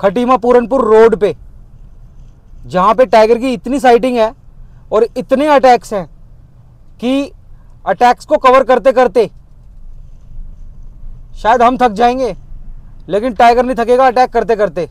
Khatima Puranpur road पे, जहाँ पे टाइगर की इतनी साइटिंग है और इतने अटैक्स हैं कि अटैक्स को कवर करते करते शायद हम थक जाएँगे, लेकिन टाइगर नहीं थकेगा अटैक करते करते।